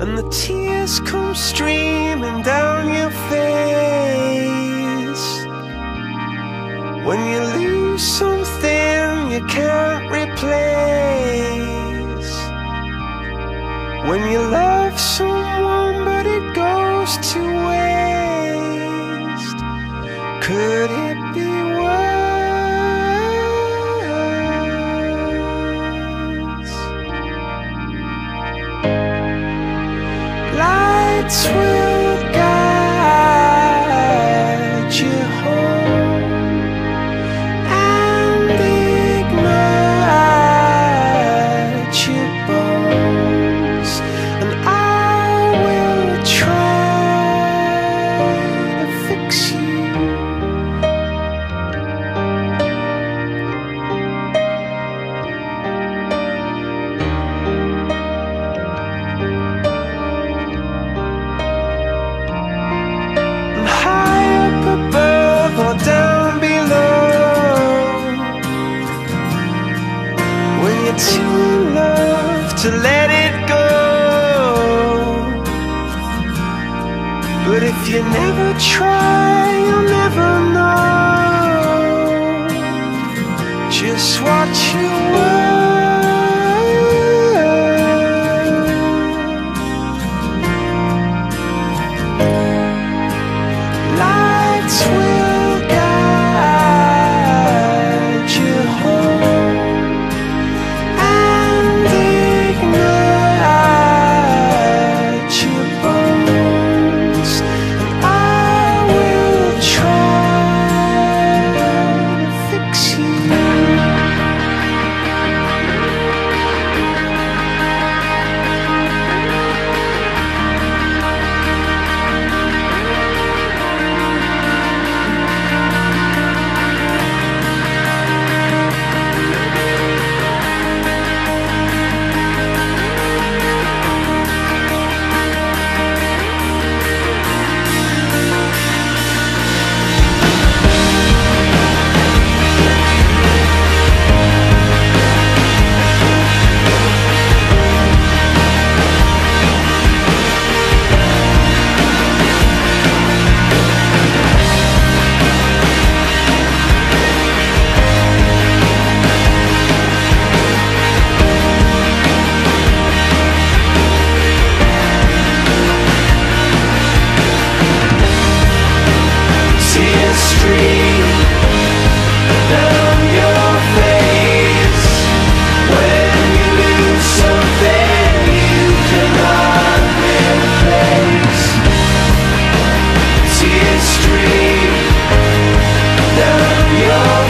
And the tears come streaming down your face. When you lose something you can't replace. When you love Lights to let it go. But if you never try,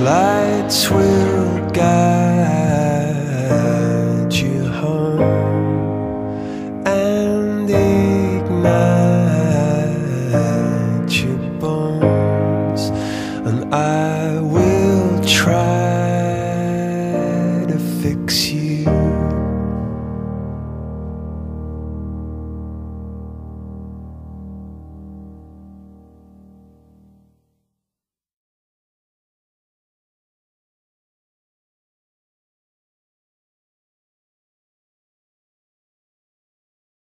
lights will guide.